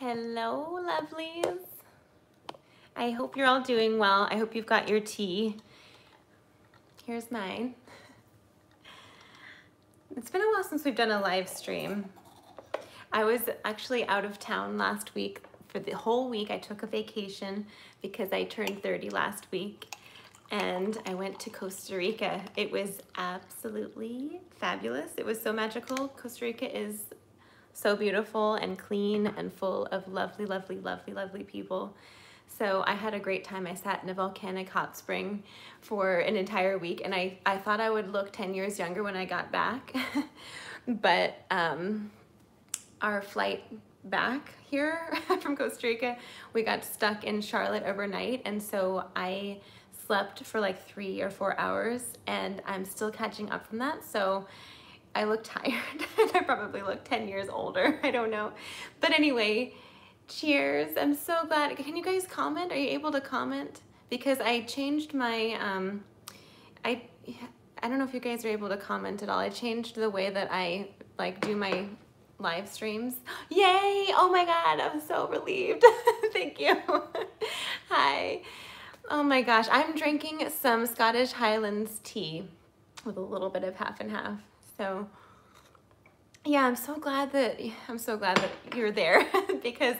Hello, lovelies. I hope you're all doing well. I hope you've got your tea. Here's mine. It's been a while since we've done a live stream. I was actually out of town last week. For the whole week, I took a vacation because I turned 30 last week and I went to Costa Rica. It was absolutely fabulous. It was so magical. Costa Rica is so beautiful and clean and full of lovely, lovely, lovely, lovely people. So I had a great time. I sat in a volcanic hot spring for an entire week and I, I thought I would look 10 years younger when I got back. but um, our flight back here from Costa Rica, we got stuck in Charlotte overnight. And so I slept for like three or four hours and I'm still catching up from that. So I look tired and I probably look 10 years older. I don't know. But anyway, cheers. I'm so glad. Can you guys comment? Are you able to comment? Because I changed my, um, I, I don't know if you guys are able to comment at all. I changed the way that I like do my live streams. Yay! Oh my God, I'm so relieved. Thank you. Hi. Oh my gosh, I'm drinking some Scottish Highlands tea with a little bit of half and half. So yeah, I'm so glad that I'm so glad that you're there because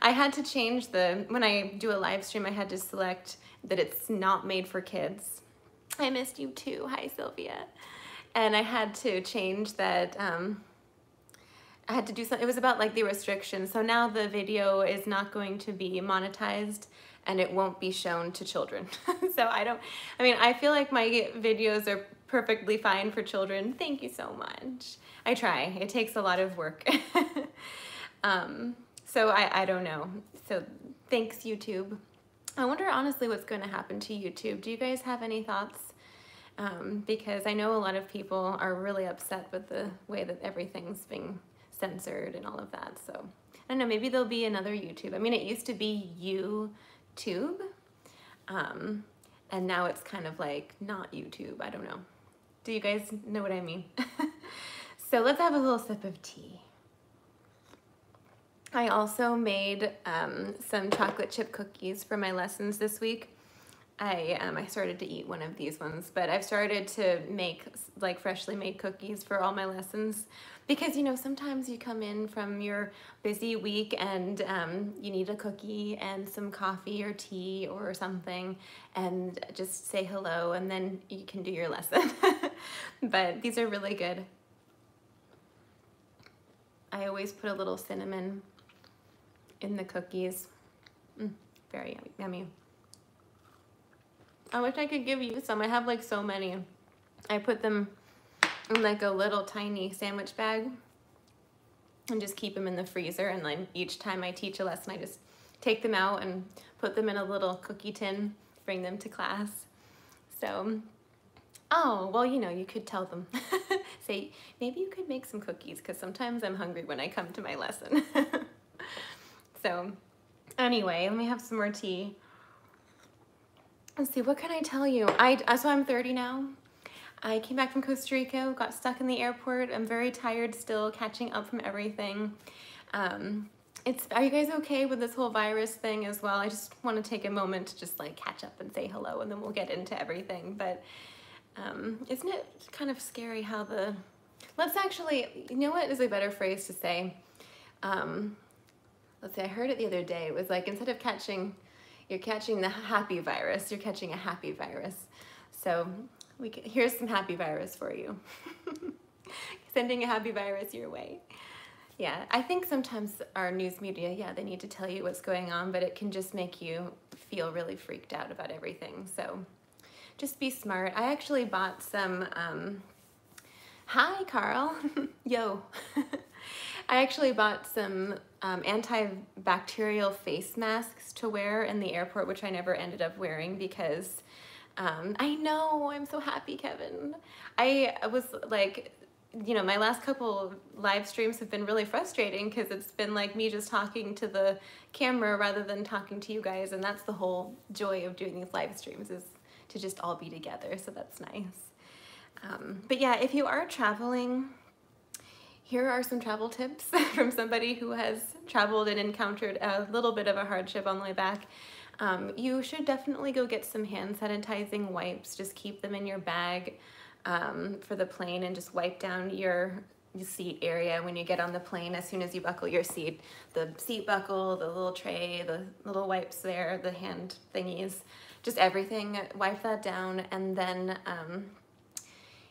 I had to change the when I do a live stream, I had to select that it's not made for kids. I missed you too. Hi, Sylvia. And I had to change that um, I had to do something, it was about like the restrictions. So now the video is not going to be monetized and it won't be shown to children. so I don't, I mean, I feel like my videos are perfectly fine for children. Thank you so much. I try, it takes a lot of work. um, so I, I don't know. So thanks YouTube. I wonder honestly what's gonna happen to YouTube. Do you guys have any thoughts? Um, because I know a lot of people are really upset with the way that everything's being censored and all of that. So I don't know, maybe there'll be another YouTube. I mean, it used to be you tube. Um, and now it's kind of like not YouTube. I don't know. Do you guys know what I mean? so let's have a little sip of tea. I also made um, some chocolate chip cookies for my lessons this week. I, um, I started to eat one of these ones, but I've started to make like freshly made cookies for all my lessons because you know sometimes you come in from your busy week and um, you need a cookie and some coffee or tea or something and just say hello and then you can do your lesson but these are really good. I always put a little cinnamon in the cookies. Mm, very yummy I wish I could give you some. I have like so many. I put them in like a little tiny sandwich bag and just keep them in the freezer. And then each time I teach a lesson, I just take them out and put them in a little cookie tin, bring them to class. So, oh, well, you know, you could tell them, say, maybe you could make some cookies because sometimes I'm hungry when I come to my lesson. so anyway, let me have some more tea. Let's see, what can I tell you? I, so I'm 30 now. I came back from Costa Rica, got stuck in the airport. I'm very tired still, catching up from everything. Um, it's, are you guys okay with this whole virus thing as well? I just want to take a moment to just like catch up and say hello and then we'll get into everything. But um, isn't it kind of scary how the, let's actually, you know what is a better phrase to say? Um, let's say I heard it the other day. It was like, instead of catching, you're catching the happy virus, you're catching a happy virus. So we can, here's some happy virus for you. Sending a happy virus your way. Yeah, I think sometimes our news media, yeah, they need to tell you what's going on, but it can just make you feel really freaked out about everything. So just be smart. I actually bought some, um, hi Carl, yo. I actually bought some um, antibacterial face masks to wear in the airport, which I never ended up wearing because um, I know, I'm so happy, Kevin. I was like, you know, my last couple live streams have been really frustrating because it's been like me just talking to the camera rather than talking to you guys. And that's the whole joy of doing these live streams is to just all be together. So that's nice. Um, but yeah, if you are traveling, here are some travel tips from somebody who has traveled and encountered a little bit of a hardship on the way back. Um, you should definitely go get some hand sanitizing wipes. Just keep them in your bag um, for the plane and just wipe down your seat area when you get on the plane as soon as you buckle your seat. The seat buckle, the little tray, the little wipes there, the hand thingies, just everything, wipe that down and then um,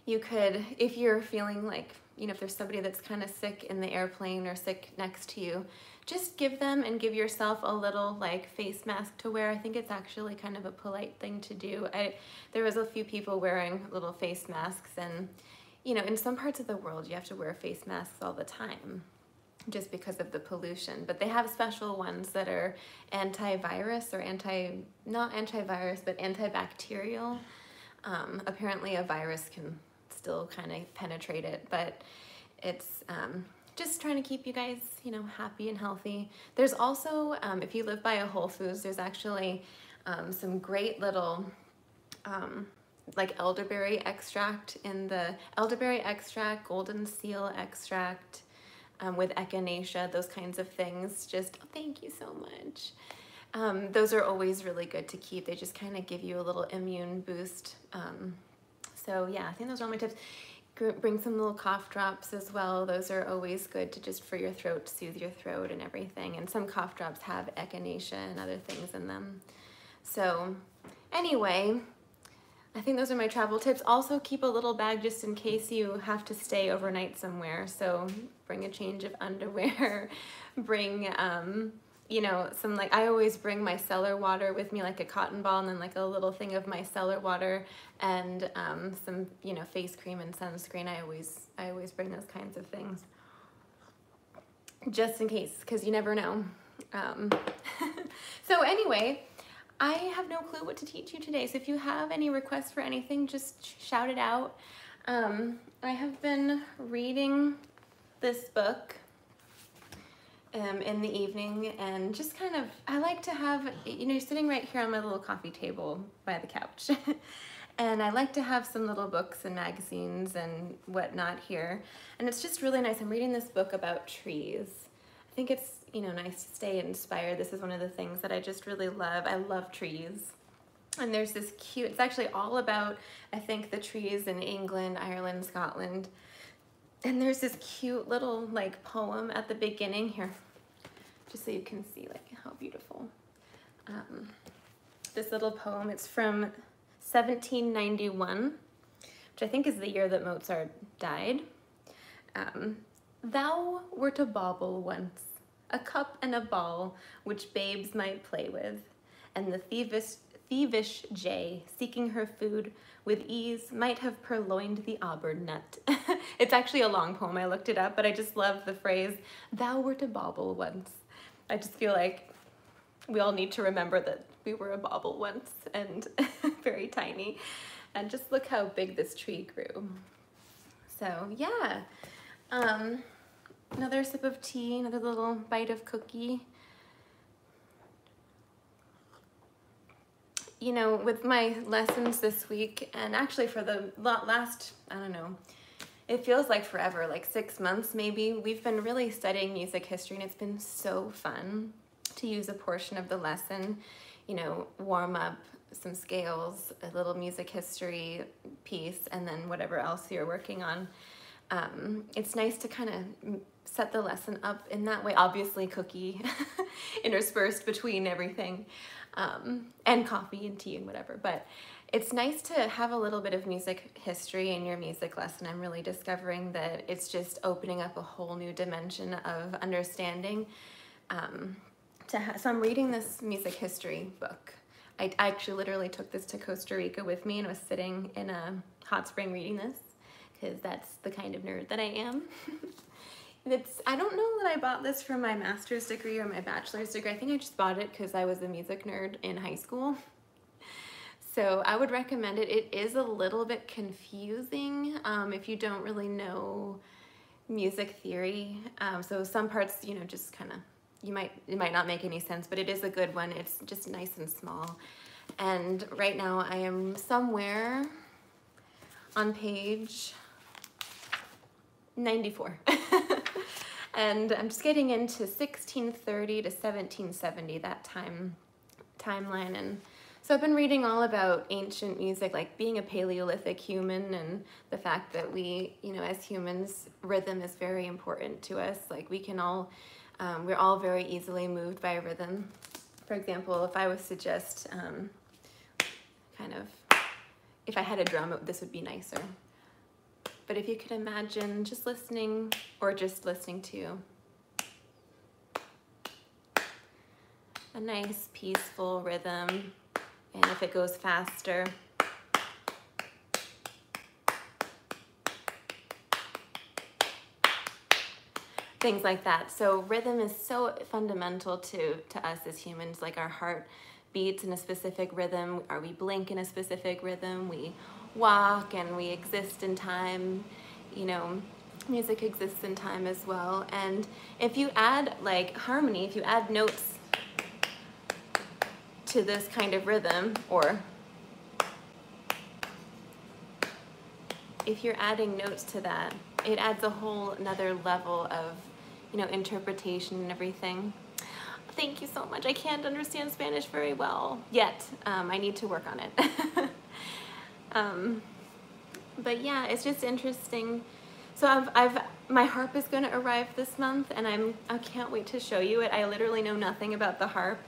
you could, if you're feeling like, you know, if there's somebody that's kind of sick in the airplane or sick next to you, just give them and give yourself a little like face mask to wear. I think it's actually kind of a polite thing to do. I, there was a few people wearing little face masks and you know, in some parts of the world you have to wear face masks all the time just because of the pollution. But they have special ones that are antivirus or anti, not antivirus, but antibacterial. Um, apparently a virus can still kind of penetrate it, but it's um, just trying to keep you guys, you know, happy and healthy. There's also, um, if you live by a Whole Foods, there's actually um, some great little um, like elderberry extract in the elderberry extract, golden seal extract um, with echinacea, those kinds of things. Just oh, thank you so much. Um, those are always really good to keep. They just kind of give you a little immune boost. Um, so yeah, I think those are all my tips bring some little cough drops as well. Those are always good to just for your throat, soothe your throat and everything. And some cough drops have echinacea and other things in them. So anyway, I think those are my travel tips. Also keep a little bag just in case you have to stay overnight somewhere. So bring a change of underwear, bring um, you know, some like, I always bring my cellar water with me, like a cotton ball and then like a little thing of my cellar water and um, some, you know, face cream and sunscreen. I always, I always bring those kinds of things just in case, because you never know. Um, so anyway, I have no clue what to teach you today. So if you have any requests for anything, just shout it out. Um, I have been reading this book um, in the evening and just kind of, I like to have, you know, sitting right here on my little coffee table by the couch. and I like to have some little books and magazines and whatnot here. And it's just really nice. I'm reading this book about trees. I think it's, you know, nice to stay inspired. This is one of the things that I just really love. I love trees. And there's this cute, it's actually all about, I think, the trees in England, Ireland, Scotland, and there's this cute little like poem at the beginning here, just so you can see like how beautiful. Um, this little poem, it's from 1791, which I think is the year that Mozart died. Um, Thou wert a bauble once, a cup and a ball which babes might play with, and the thievish, thievish jay, seeking her food, with ease might have purloined the auburn nut. it's actually a long poem, I looked it up, but I just love the phrase, thou wert a bauble once. I just feel like we all need to remember that we were a bauble once and very tiny. And just look how big this tree grew. So yeah, um, another sip of tea, another little bite of cookie. you know, with my lessons this week, and actually for the last, I don't know, it feels like forever, like six months maybe, we've been really studying music history and it's been so fun to use a portion of the lesson, you know, warm up some scales, a little music history piece, and then whatever else you're working on. Um, it's nice to kind of set the lesson up in that way. Obviously cookie interspersed between everything um, and coffee and tea and whatever. But it's nice to have a little bit of music history in your music lesson. I'm really discovering that it's just opening up a whole new dimension of understanding. Um, to so I'm reading this music history book. I, I actually literally took this to Costa Rica with me and was sitting in a hot spring reading this because that's the kind of nerd that I am. It's, I don't know that I bought this for my master's degree or my bachelor's degree. I think I just bought it because I was a music nerd in high school. So I would recommend it. It is a little bit confusing um, if you don't really know music theory. Um, so some parts, you know, just kind of, you might, it might not make any sense, but it is a good one. It's just nice and small. And right now I am somewhere on page 94. and I'm just getting into 1630 to 1770, that time timeline. And so I've been reading all about ancient music, like being a Paleolithic human and the fact that we, you know, as humans, rhythm is very important to us. Like we can all, um, we're all very easily moved by rhythm. For example, if I was to just um, kind of, if I had a drum, this would be nicer. But if you could imagine just listening or just listening to a nice peaceful rhythm and if it goes faster. Things like that. So rhythm is so fundamental to to us as humans like our heart beats in a specific rhythm. Or we blink in a specific rhythm? We walk and we exist in time, you know, music exists in time as well. And if you add like harmony, if you add notes to this kind of rhythm, or if you're adding notes to that, it adds a whole another level of, you know, interpretation and everything. Thank you so much. I can't understand Spanish very well yet. Um, I need to work on it. Um, but yeah, it's just interesting. So I've, I've, my harp is going to arrive this month and I'm, I can't wait to show you it. I literally know nothing about the harp.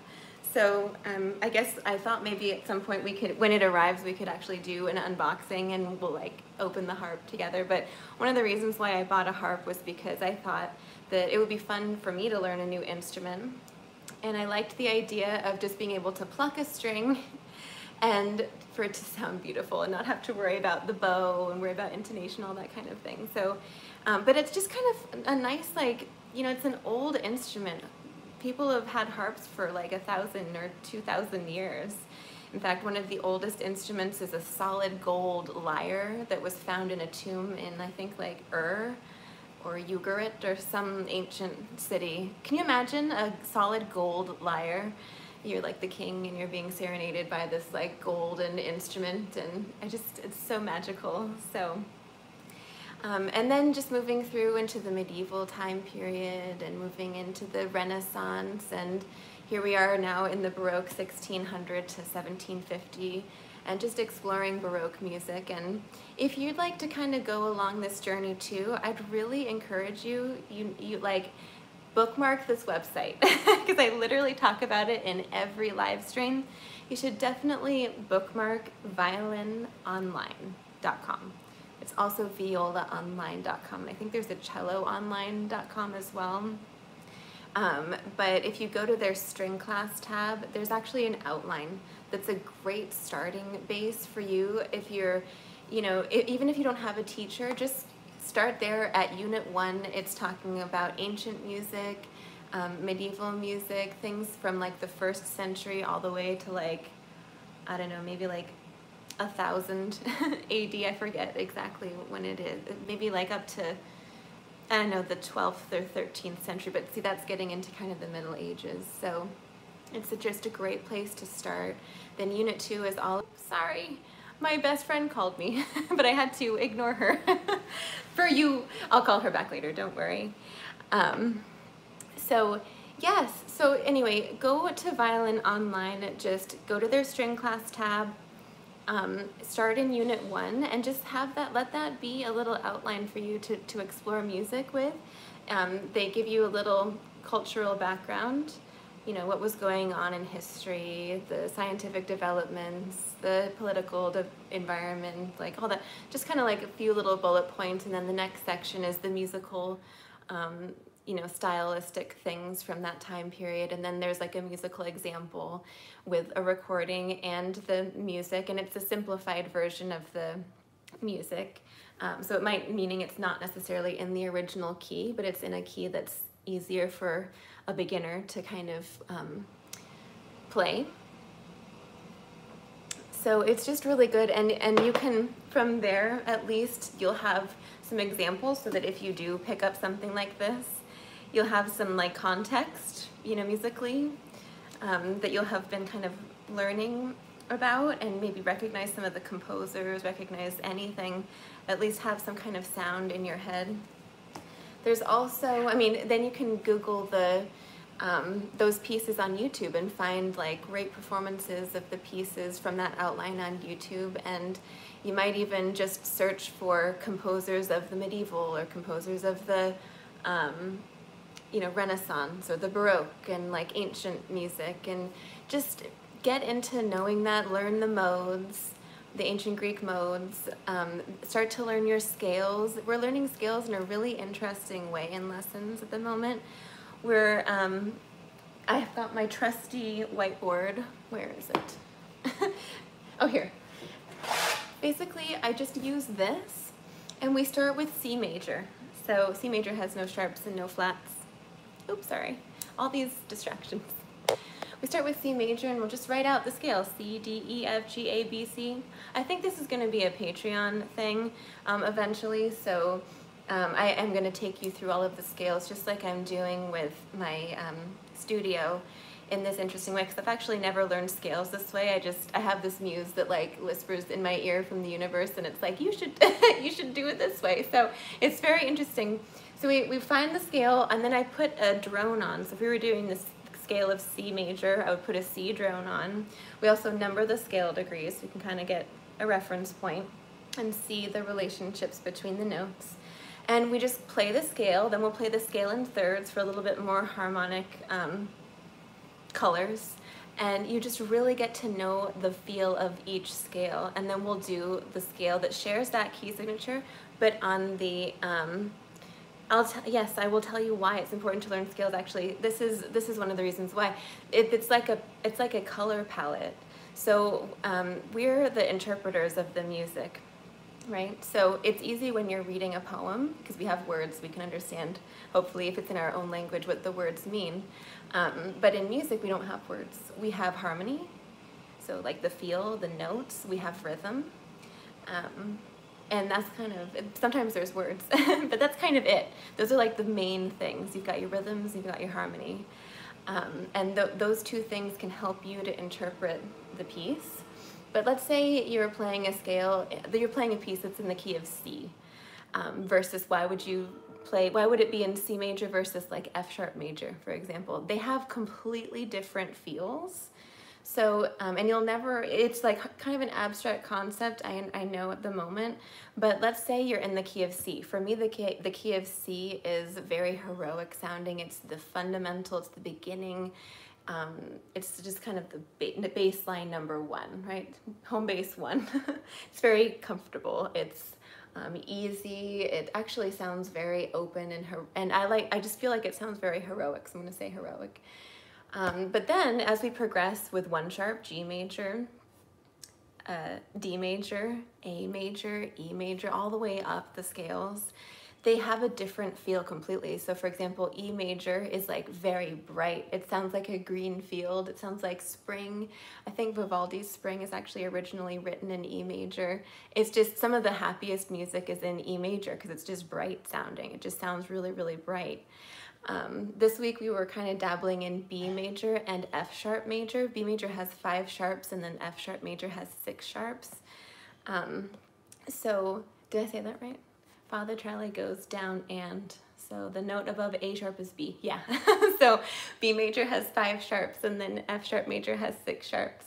So um, I guess I thought maybe at some point we could, when it arrives, we could actually do an unboxing and we'll like open the harp together. But one of the reasons why I bought a harp was because I thought that it would be fun for me to learn a new instrument. And I liked the idea of just being able to pluck a string and for it to sound beautiful and not have to worry about the bow and worry about intonation, all that kind of thing. So, um, but it's just kind of a nice, like, you know, it's an old instrument. People have had harps for like a thousand or two thousand years. In fact, one of the oldest instruments is a solid gold lyre that was found in a tomb in, I think, like Ur or Ugarit or some ancient city. Can you imagine a solid gold lyre? You're like the king and you're being serenaded by this like golden instrument and I just, it's so magical. So, um, and then just moving through into the medieval time period and moving into the Renaissance and here we are now in the Baroque 1600 to 1750 and just exploring Baroque music. And if you'd like to kind of go along this journey too, I'd really encourage you, you, you like, bookmark this website because I literally talk about it in every live stream. You should definitely bookmark violinonline.com. It's also violaonline.com. I think there's a celloonline.com as well. Um, but if you go to their string class tab, there's actually an outline that's a great starting base for you if you're, you know, even if you don't have a teacher, just start there at Unit 1. It's talking about ancient music, um, medieval music, things from like the first century all the way to like, I don't know, maybe like a thousand AD, I forget exactly when it is. Maybe like up to, I don't know, the 12th or 13th century, but see that's getting into kind of the Middle Ages. So it's just a great place to start. Then Unit 2 is all, sorry, my best friend called me, but I had to ignore her. For you, I'll call her back later, don't worry. Um, so yes, so anyway, go to Violin Online, just go to their string class tab, um, start in unit one and just have that, let that be a little outline for you to, to explore music with. Um, they give you a little cultural background you know, what was going on in history, the scientific developments, the political environment, like all that, just kind of like a few little bullet points. And then the next section is the musical, um, you know, stylistic things from that time period. And then there's like a musical example with a recording and the music, and it's a simplified version of the music. Um, so it might, meaning it's not necessarily in the original key, but it's in a key that's easier for a beginner to kind of um, play. So it's just really good and, and you can, from there at least, you'll have some examples so that if you do pick up something like this, you'll have some like context, you know, musically, um, that you'll have been kind of learning about and maybe recognize some of the composers, recognize anything, at least have some kind of sound in your head. There's also, I mean, then you can Google the um, those pieces on YouTube and find like great performances of the pieces from that outline on YouTube. And you might even just search for composers of the medieval or composers of the, um, you know, Renaissance or the Baroque and like ancient music and just get into knowing that, learn the modes, the ancient Greek modes, um, start to learn your scales. We're learning scales in a really interesting way in lessons at the moment. We're, um, I've got my trusty whiteboard. Where is it? oh, here. Basically, I just use this, and we start with C major. So C major has no sharps and no flats. Oops, sorry. All these distractions. We start with C major and we'll just write out the scale, C, D, E, F, G, A, B, C. I think this is gonna be a Patreon thing um, eventually, so um, I am gonna take you through all of the scales just like I'm doing with my um, studio in this interesting way because I've actually never learned scales this way. I just I have this muse that like whispers in my ear from the universe and it's like you should you should do it this way. So it's very interesting. So we, we find the scale and then I put a drone on. So if we were doing this scale of C major, I would put a C drone on. We also number the scale degrees so can kind of get a reference point and see the relationships between the notes. And we just play the scale, then we'll play the scale in thirds for a little bit more harmonic um, colors. And you just really get to know the feel of each scale. And then we'll do the scale that shares that key signature, but on the um, I'll yes, I will tell you why it's important to learn scales. Actually, this is this is one of the reasons why. It, it's like a it's like a color palette. So um, we're the interpreters of the music, right? So it's easy when you're reading a poem because we have words we can understand. Hopefully, if it's in our own language, what the words mean. Um, but in music, we don't have words. We have harmony. So like the feel, the notes. We have rhythm. Um, and that's kind of sometimes there's words but that's kind of it. Those are like the main things. You've got your rhythms you've got your harmony. Um, and th those two things can help you to interpret the piece. But let's say you're playing a scale you're playing a piece that's in the key of C um, versus why would you play why would it be in C major versus like F sharp major for example? They have completely different feels so, um, and you'll never, it's like kind of an abstract concept, I, I know at the moment, but let's say you're in the key of C. For me, the key, the key of C is very heroic sounding. It's the fundamental, it's the beginning. Um, it's just kind of the, ba baseline number one, right? Home base one. it's very comfortable. It's um, easy. It actually sounds very open and, and I like, I just feel like it sounds very heroic, so I'm gonna say heroic. Um, but then as we progress with one sharp, G major, uh, D major, A major, E major, all the way up the scales, they have a different feel completely. So for example, E major is like very bright. It sounds like a green field. It sounds like spring. I think Vivaldi's Spring is actually originally written in E major. It's just some of the happiest music is in E major because it's just bright sounding. It just sounds really, really bright. Um, this week we were kind of dabbling in B major and F sharp major. B major has five sharps and then F sharp major has six sharps. Um, so, did I say that right? Father Charlie goes down and, so the note above A sharp is B, yeah. so B major has five sharps and then F sharp major has six sharps.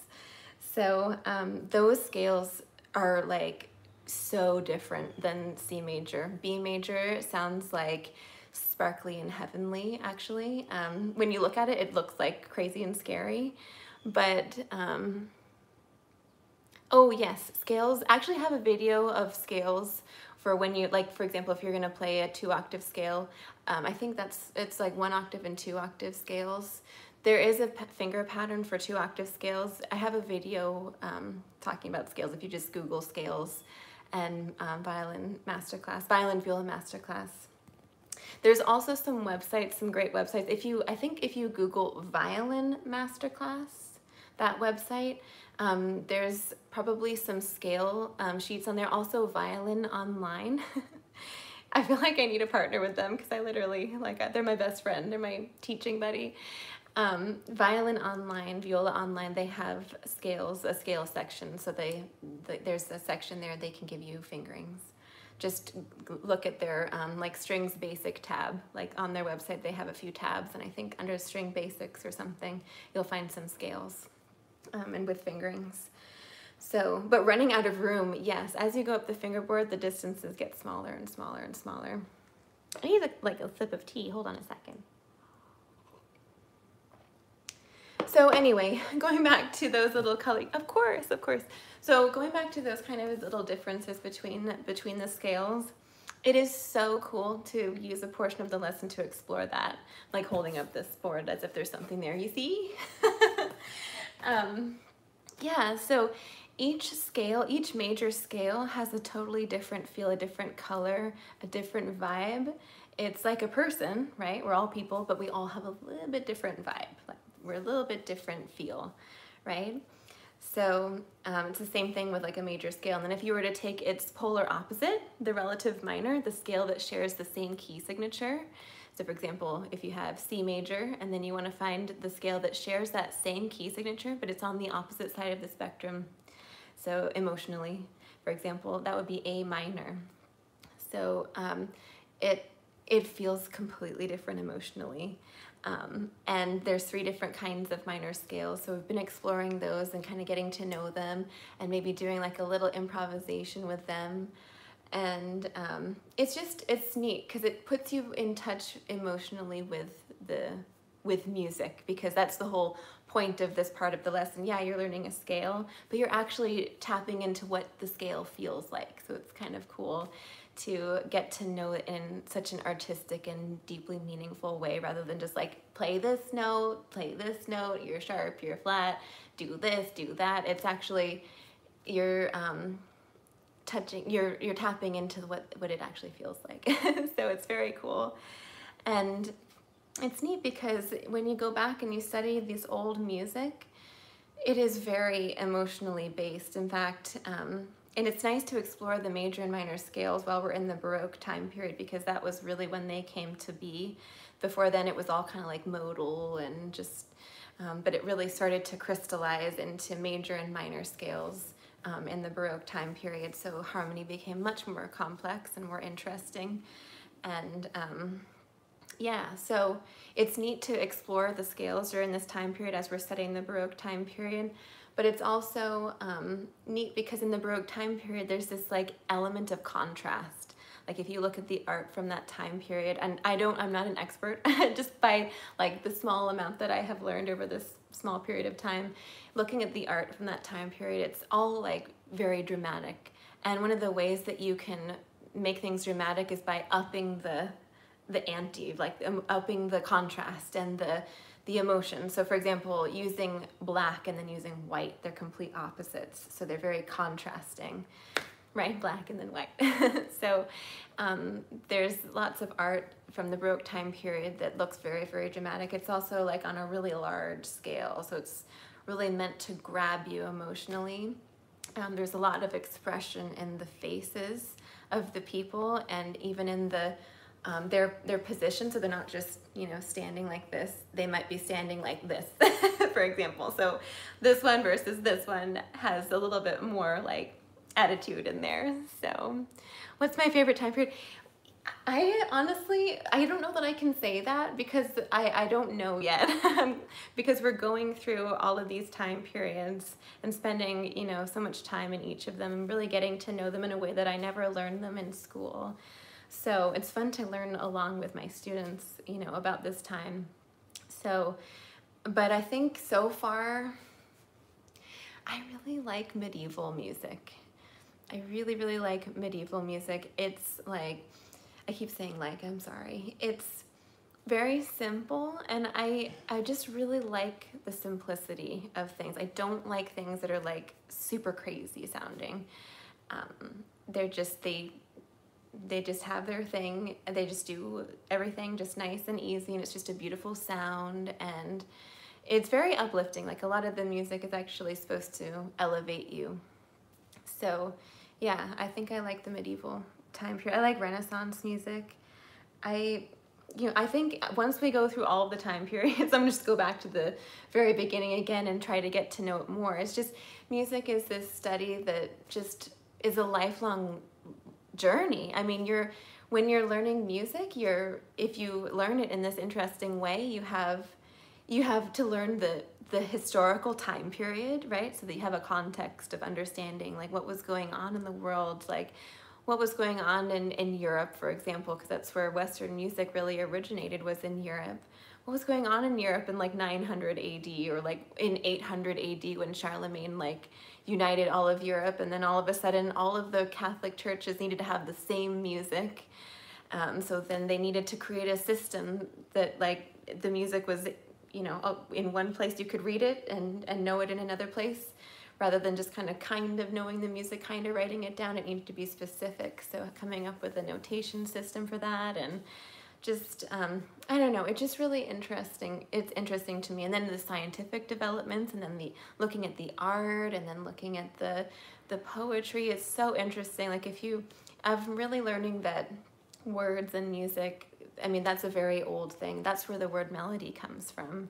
So um, those scales are like so different than C major. B major sounds like sparkly and heavenly, actually. Um, when you look at it, it looks like crazy and scary. But, um, oh yes, scales. I actually have a video of scales for when you, like for example, if you're gonna play a two octave scale, um, I think that's, it's like one octave and two octave scales. There is a finger pattern for two octave scales. I have a video um, talking about scales if you just Google scales and um, violin masterclass, violin viola masterclass. There's also some websites, some great websites. If you, I think if you Google violin masterclass, that website, um, there's probably some scale um, sheets on there. Also violin online. I feel like I need a partner with them because I literally, like, they're my best friend. They're my teaching buddy. Um, violin online, viola online, they have scales, a scale section. So they, the, there's a section there they can give you fingerings. Just look at their um, like strings basic tab. Like on their website, they have a few tabs, and I think under string basics or something, you'll find some scales um, and with fingerings. So, but running out of room, yes, as you go up the fingerboard, the distances get smaller and smaller and smaller. I need a, like a sip of tea. Hold on a second. So anyway, going back to those little color, of course, of course. So going back to those kind of little differences between, between the scales, it is so cool to use a portion of the lesson to explore that, like holding up this board as if there's something there, you see? um, yeah, so each scale, each major scale has a totally different feel, a different color, a different vibe. It's like a person, right? We're all people, but we all have a little bit different vibe. Like we're a little bit different feel, right? So um, it's the same thing with like a major scale. And then if you were to take its polar opposite, the relative minor, the scale that shares the same key signature, so for example, if you have C major and then you want to find the scale that shares that same key signature, but it's on the opposite side of the spectrum, so emotionally, for example, that would be A minor. So um, it, it feels completely different emotionally. Um, and there's three different kinds of minor scales. So we've been exploring those and kind of getting to know them and maybe doing like a little improvisation with them. And um, it's just, it's neat because it puts you in touch emotionally with the, with music because that's the whole point of this part of the lesson. Yeah, you're learning a scale, but you're actually tapping into what the scale feels like. So it's kind of cool to get to know it in such an artistic and deeply meaningful way rather than just like play this note, play this note, you're sharp, you're flat, do this, do that. It's actually you're um, touching, you're you're tapping into what what it actually feels like. so it's very cool, and it's neat because when you go back and you study this old music, it is very emotionally based. In fact. Um, and it's nice to explore the major and minor scales while we're in the Baroque time period because that was really when they came to be. Before then it was all kind of like modal and just, um, but it really started to crystallize into major and minor scales um, in the Baroque time period. So harmony became much more complex and more interesting. And um, yeah, so it's neat to explore the scales during this time period as we're studying the Baroque time period but it's also um, neat because in the Baroque time period, there's this like element of contrast. Like if you look at the art from that time period, and I don't, I'm not an expert, just by like the small amount that I have learned over this small period of time, looking at the art from that time period, it's all like very dramatic. And one of the ways that you can make things dramatic is by upping the the ante, like um, upping the contrast and the the emotion. So for example, using black and then using white, they're complete opposites. So they're very contrasting, right? Black and then white. so um, there's lots of art from the Baroque time period that looks very, very dramatic. It's also like on a really large scale. So it's really meant to grab you emotionally. Um, there's a lot of expression in the faces of the people and even in the um, their their position so they're not just you know standing like this they might be standing like this for example. So this one versus this one has a little bit more like attitude in there. So what's my favorite time period? I honestly, I don't know that I can say that because I, I don't know yet because we're going through all of these time periods and spending, you know, so much time in each of them and really getting to know them in a way that I never learned them in school. So it's fun to learn along with my students, you know, about this time. So, but I think so far, I really like medieval music. I really, really like medieval music. It's like, I keep saying like, I'm sorry. It's very simple and I, I just really like the simplicity of things. I don't like things that are like super crazy sounding. Um, they're just, they they just have their thing. They just do everything just nice and easy and it's just a beautiful sound and it's very uplifting. Like a lot of the music is actually supposed to elevate you. So yeah i think i like the medieval time period. I like renaissance music. I you know i think once we go through all the time periods i'm just go back to the very beginning again and try to get to know it more. It's just music is this study that just is a lifelong journey. I mean, you're when you're learning music, you're if you learn it in this interesting way, you have you have to learn the the historical time period, right? So that you have a context of understanding like what was going on in the world, like what was going on in, in Europe, for example, because that's where Western music really originated was in Europe. What was going on in Europe in like 900 AD or like in 800 AD when Charlemagne like united all of Europe and then all of a sudden all of the Catholic churches needed to have the same music. Um, so then they needed to create a system that like the music was you know, in one place you could read it and, and know it in another place rather than just kind of kind of knowing the music, kind of writing it down, it needed to be specific. So coming up with a notation system for that and just, um, I don't know, it's just really interesting. It's interesting to me. And then the scientific developments and then the looking at the art and then looking at the, the poetry is so interesting. Like if you, I'm really learning that words and music I mean, that's a very old thing. That's where the word melody comes from.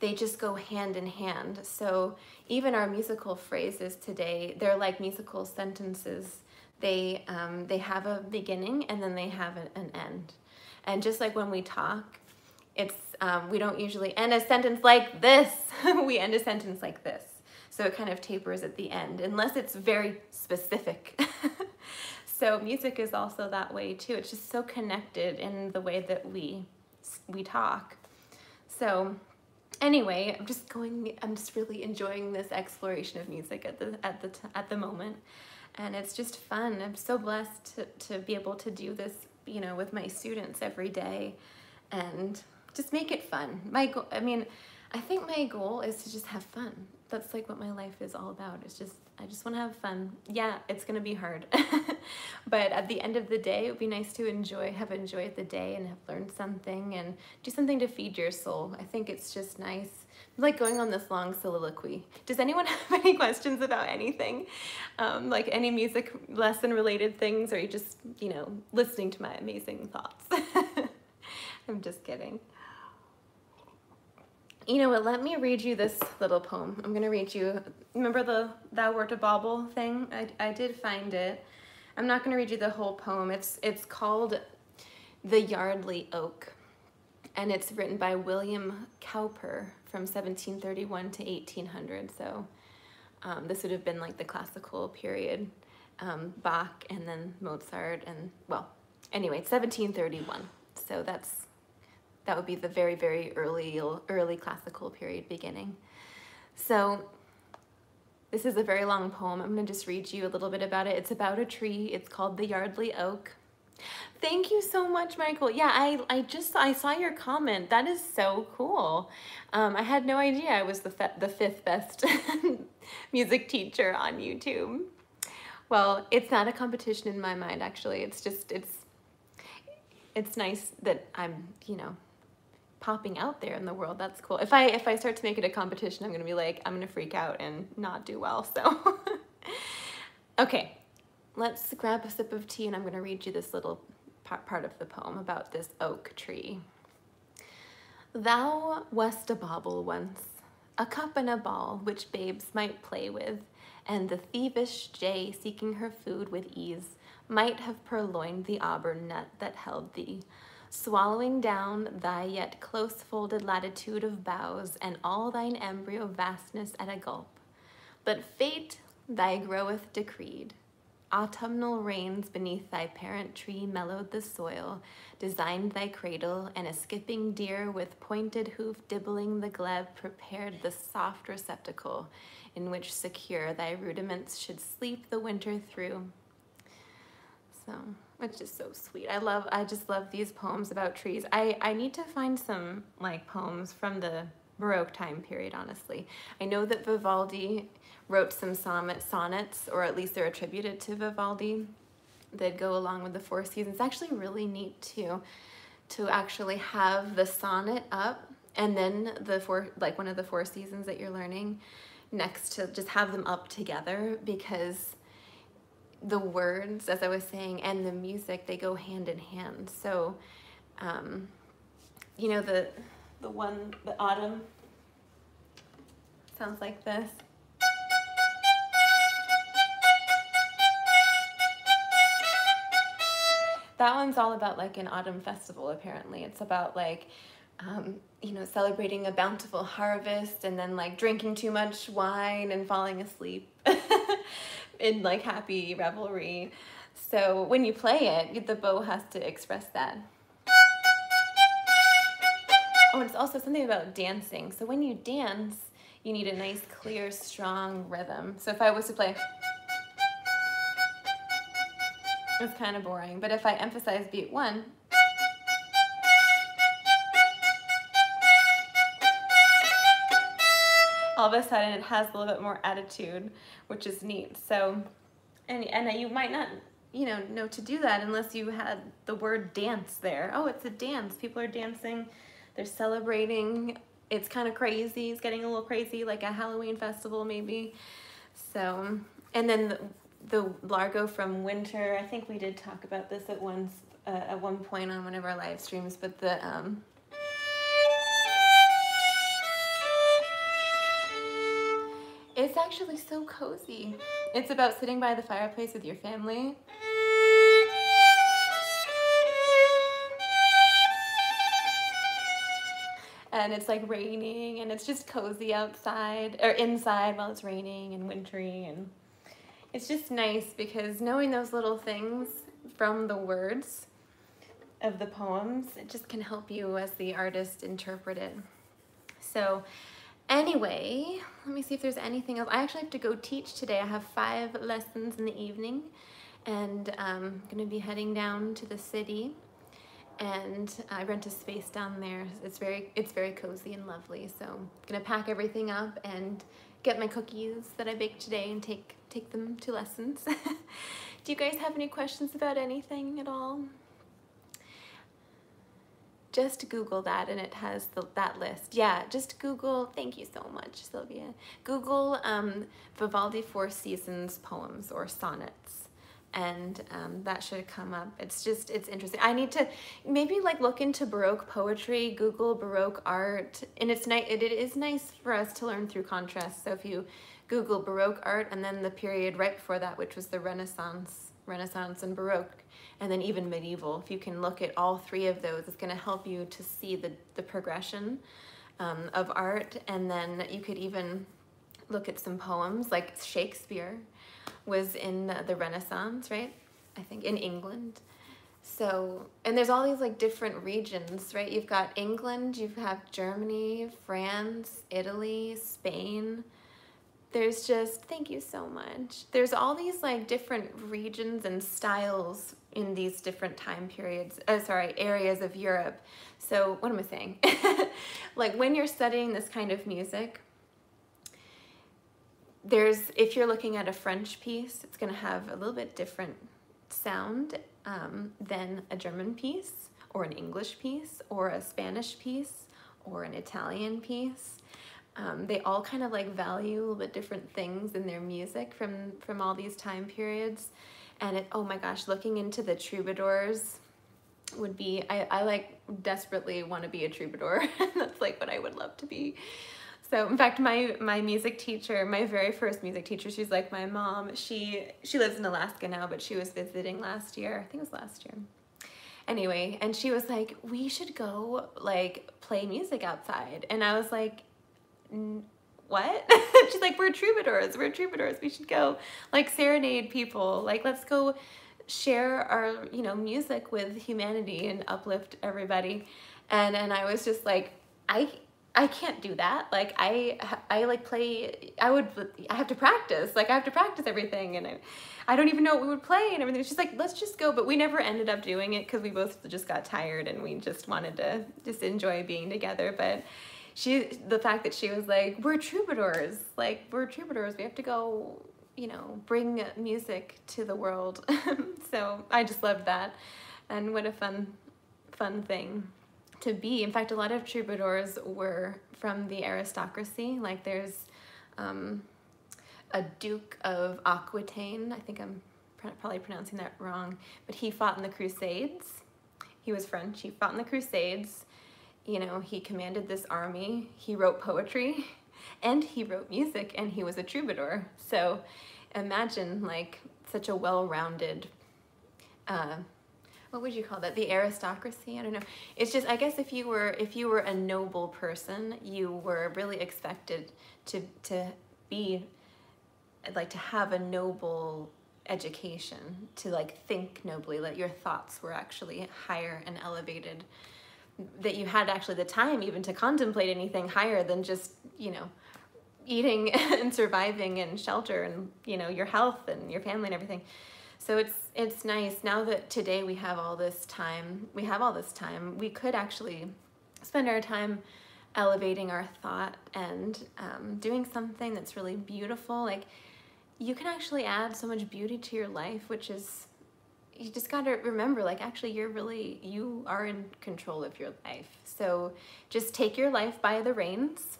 They just go hand in hand. So even our musical phrases today, they're like musical sentences. They, um, they have a beginning and then they have an end. And just like when we talk, it's, um, we don't usually end a sentence like this. we end a sentence like this. So it kind of tapers at the end, unless it's very specific. So music is also that way too. It's just so connected in the way that we we talk. So anyway, I'm just going I'm just really enjoying this exploration of music at the at the at the moment. And it's just fun. I'm so blessed to, to be able to do this, you know, with my students every day and just make it fun. My goal, I mean, I think my goal is to just have fun. That's like what my life is all about. It's just I just want to have fun. Yeah, it's going to be hard. but at the end of the day, it would be nice to enjoy, have enjoyed the day and have learned something and do something to feed your soul. I think it's just nice. Like going on this long soliloquy. Does anyone have any questions about anything? Um, like any music lesson related things or are you just, you know, listening to my amazing thoughts? I'm just kidding. You know what, let me read you this little poem. I'm gonna read you, remember the Thou Wert a Bauble thing? I, I did find it. I'm not gonna read you the whole poem. It's, it's called The Yardley Oak and it's written by William Cowper from 1731 to 1800. So um, this would have been like the classical period, um, Bach and then Mozart and well, anyway, 1731. So that's that would be the very, very early, early classical period beginning. So this is a very long poem. I'm gonna just read you a little bit about it. It's about a tree. It's called the Yardley Oak. Thank you so much, Michael. Yeah, I, I just, I saw your comment. That is so cool. Um, I had no idea I was the, the fifth best music teacher on YouTube. Well, it's not a competition in my mind, actually. It's just, it's, it's nice that I'm, you know, popping out there in the world. That's cool. If I if I start to make it a competition, I'm gonna be like, I'm gonna freak out and not do well. So, okay, let's grab a sip of tea and I'm gonna read you this little part of the poem about this oak tree. Thou wast a bauble once, a cup and a ball which babes might play with, and the thievish jay seeking her food with ease might have purloined the auburn nut that held thee swallowing down thy yet close-folded latitude of boughs and all thine embryo vastness at a gulp. But fate thy growth decreed. Autumnal rains beneath thy parent tree mellowed the soil, designed thy cradle, and a skipping deer with pointed hoof dibbling the glebe prepared the soft receptacle in which secure thy rudiments should sleep the winter through. So it's is so sweet. I love, I just love these poems about trees. I, I need to find some like poems from the Baroque time period, honestly. I know that Vivaldi wrote some sonnets, or at least they're attributed to Vivaldi that go along with the four seasons. It's actually really neat to, to actually have the sonnet up and then the four, like one of the four seasons that you're learning next to just have them up together because the words, as I was saying, and the music, they go hand in hand. So, um, you know, the, the one, the autumn sounds like this. That one's all about like an autumn festival, apparently. It's about like, um, you know, celebrating a bountiful harvest and then like drinking too much wine and falling asleep in like happy revelry. So when you play it, the bow has to express that. Oh, and it's also something about dancing. So when you dance, you need a nice, clear, strong rhythm. So if I was to play, it's kind of boring. But if I emphasize beat one, all of a sudden it has a little bit more attitude, which is neat. So, and, and you might not, you know, know to do that unless you had the word dance there. Oh, it's a dance. People are dancing. They're celebrating. It's kind of crazy. It's getting a little crazy, like a Halloween festival maybe. So, and then the, the Largo from Winter, I think we did talk about this at once, uh, at one point on one of our live streams, but the, um, It's actually so cozy. It's about sitting by the fireplace with your family. And it's like raining and it's just cozy outside or inside while it's raining and wintry and it's just nice because knowing those little things from the words of the poems, it just can help you as the artist interpret it. So Anyway, let me see if there's anything else. I actually have to go teach today. I have five lessons in the evening and I'm gonna be heading down to the city and I rent a space down there. It's very, it's very cozy and lovely. So I'm gonna pack everything up and get my cookies that I baked today and take, take them to lessons. Do you guys have any questions about anything at all? Just Google that and it has the, that list. Yeah, just Google, thank you so much, Sylvia. Google um, Vivaldi Four Seasons poems or sonnets and um, that should come up. It's just, it's interesting. I need to maybe like look into Baroque poetry, Google Baroque art, and it's nice, it, it is nice for us to learn through contrast. So if you Google Baroque art and then the period right before that, which was the Renaissance, Renaissance and Baroque, and then even medieval. If you can look at all three of those, it's going to help you to see the, the progression um, of art. And then you could even look at some poems, like Shakespeare was in the, Renaissance, right? I think in England. So, and there's all these like different regions, right? You've got England, you have Germany, France, Italy, Spain, there's just, thank you so much. There's all these like different regions and styles in these different time periods, uh, sorry, areas of Europe. So what am I saying? like when you're studying this kind of music, there's, if you're looking at a French piece, it's gonna have a little bit different sound um, than a German piece or an English piece or a Spanish piece or an Italian piece um, they all kind of like value a little bit different things in their music from from all these time periods and it oh my gosh looking into the troubadours would be I, I like desperately want to be a troubadour. That's like what I would love to be. So in fact my my music teacher my very first music teacher she's like my mom. She she lives in Alaska now but she was visiting last year. I think it was last year. Anyway and she was like we should go like play music outside. And I was like what? She's like, we're troubadours, we're troubadours. We should go like serenade people. Like, let's go share our, you know, music with humanity and uplift everybody. And, and I was just like, I, I can't do that. Like I, I like play, I would, I have to practice. Like I have to practice everything and I, I don't even know what we would play and everything. She's like, let's just go. But we never ended up doing it because we both just got tired and we just wanted to just enjoy being together. But she the fact that she was like we're troubadours. Like we're troubadours. We have to go you know bring music to the world. So i just loved that. And what a fun fun thing to be. In fact a lot of troubadours were from the aristocracy. Like there's um, a duke of aquitaine. I think i'm probably pronouncing that wrong. But he fought in the crusades. He was french. He fought in the crusades you know, he commanded this army, he wrote poetry, and he wrote music, and he was a troubadour. So imagine like such a well-rounded, uh, what would you call that? The aristocracy? I don't know. It's just I guess if you were if you were a noble person, you were really expected to to be like to have a noble education, to like think nobly, that your thoughts were actually higher and elevated, that you had actually the time even to contemplate anything higher than just, you know, eating and surviving and shelter and, you know, your health and your family and everything. So it's it's nice now that today we have all this time. We have all this time. We could actually spend our time elevating our thought and um, doing something that's really beautiful. Like you can actually add so much beauty to your life, which is, you just got to remember, like, actually, you're really, you are in control of your life. So just take your life by the reins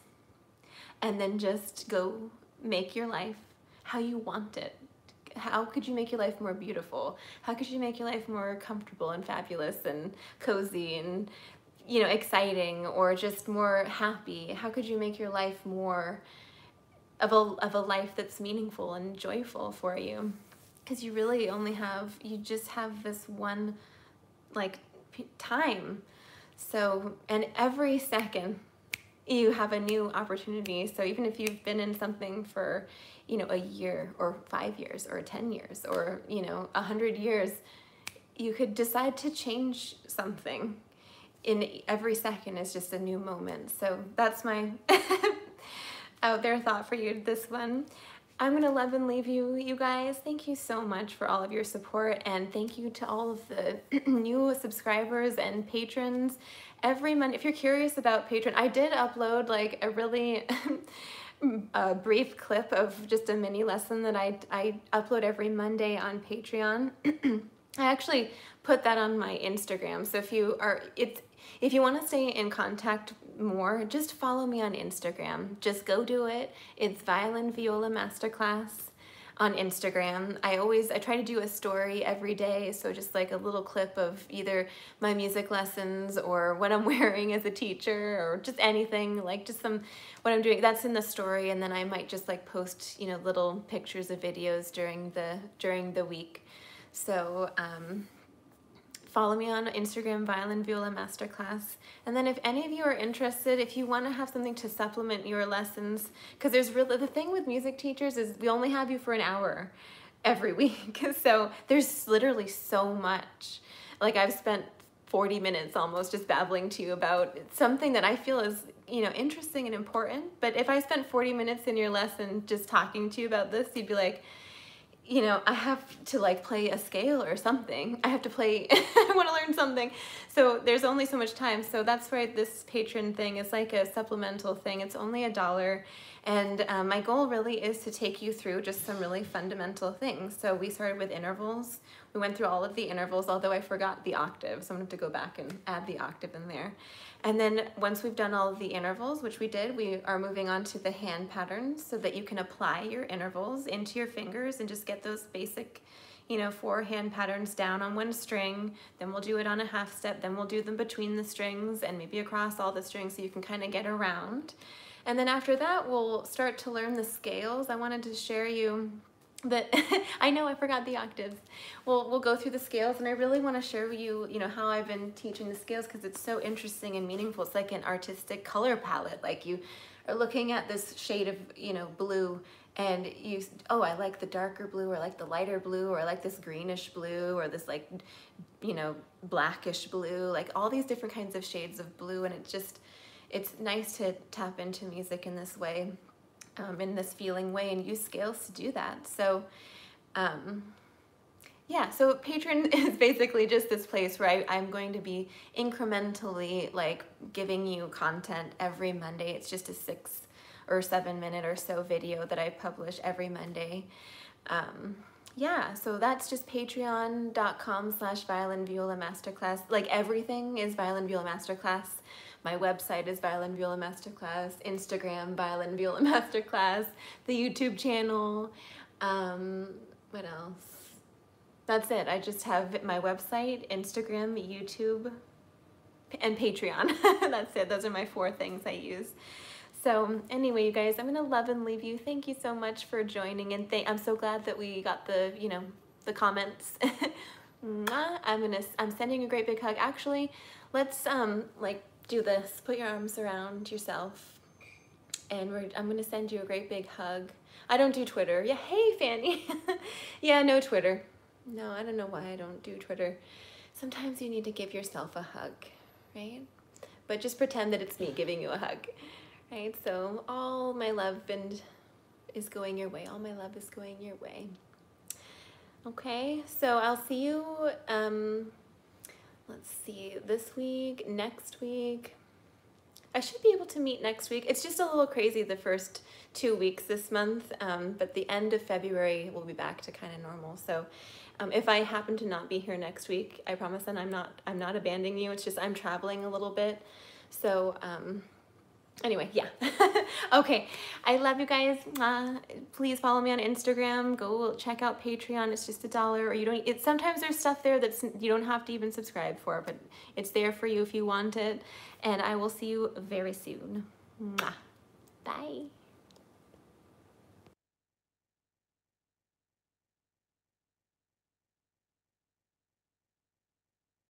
and then just go make your life how you want it. How could you make your life more beautiful? How could you make your life more comfortable and fabulous and cozy and, you know, exciting or just more happy? How could you make your life more of a, of a life that's meaningful and joyful for you because you really only have you just have this one like time. So and every second you have a new opportunity. So even if you've been in something for you know a year or five years or 10 years or you know a hundred years you could decide to change something in every second is just a new moment. So that's my out there thought for you this one. I'm gonna love and leave you, you guys. Thank you so much for all of your support and thank you to all of the new subscribers and patrons. Every month, if you're curious about Patreon, I did upload like a really a brief clip of just a mini lesson that I, I upload every Monday on Patreon. I actually put that on my Instagram. So if you are, it's if you want to stay in contact more, just follow me on Instagram. Just go do it. It's Violin Viola Masterclass on Instagram. I always, I try to do a story every day. So just like a little clip of either my music lessons or what I'm wearing as a teacher or just anything like just some, what I'm doing, that's in the story. And then I might just like post, you know, little pictures of videos during the, during the week. So, um, follow me on Instagram, Violin Viola Masterclass. And then if any of you are interested, if you want to have something to supplement your lessons, because there's really, the thing with music teachers is we only have you for an hour every week. so there's literally so much. Like I've spent 40 minutes almost just babbling to you about something that I feel is, you know, interesting and important. But if I spent 40 minutes in your lesson just talking to you about this, you'd be like, you know, I have to like play a scale or something. I have to play, I want to learn something. So there's only so much time. So that's why this Patreon thing is like a supplemental thing. It's only a dollar. And um, my goal really is to take you through just some really fundamental things. So we started with intervals. We went through all of the intervals, although I forgot the octave. So I'm gonna have to go back and add the octave in there. And then once we've done all the intervals, which we did, we are moving on to the hand patterns so that you can apply your intervals into your fingers and just get those basic, you know, four hand patterns down on one string. Then we'll do it on a half step. Then we'll do them between the strings and maybe across all the strings so you can kind of get around. And then after that, we'll start to learn the scales. I wanted to share you that I know I forgot the octaves. We'll, we'll go through the scales and I really want to share with you, you know, how I've been teaching the scales because it's so interesting and meaningful. It's like an artistic color palette. Like you are looking at this shade of, you know, blue and you, oh, I like the darker blue or I like the lighter blue or I like this greenish blue or this like, you know, blackish blue, like all these different kinds of shades of blue. And it just, it's nice to tap into music in this way um, in this feeling way and use scales to do that. So um, yeah, so Patreon is basically just this place where I, am going to be incrementally like giving you content every Monday. It's just a six or seven minute or so video that I publish every Monday. Um, yeah, so that's just patreon.com slash violin viola masterclass. Like everything is violin viola masterclass. My website is Violin Viola Masterclass, Instagram Violin Viola Masterclass, the YouTube channel. Um, what else? That's it. I just have my website, Instagram, YouTube, and Patreon. That's it. Those are my four things I use. So anyway, you guys, I'm gonna love and leave you. Thank you so much for joining, and I'm so glad that we got the, you know, the comments I'm gonna, I'm sending a great big hug. Actually, let's um like do this. Put your arms around yourself and I'm gonna send you a great big hug. I don't do Twitter. Yeah, hey Fanny. yeah, no Twitter. No, I don't know why I don't do Twitter. Sometimes you need to give yourself a hug, right? But just pretend that it's me giving you a hug, right? So all my love and is going your way. All my love is going your way. Okay, so I'll see you, um, let's see, this week, next week. I should be able to meet next week. It's just a little crazy the first two weeks this month, um, but the end of February we'll be back to kind of normal. So um, if I happen to not be here next week, I promise that I'm not I'm not abandoning you. It's just I'm traveling a little bit. So um, anyway, yeah. okay, I love you guys. Uh, please follow me on Instagram. Go check out Patreon. It's just a dollar, or you don't. It sometimes there's stuff there that's you don't have to even subscribe for, but it's there for you if you want it. And I will see you very soon. Mwah.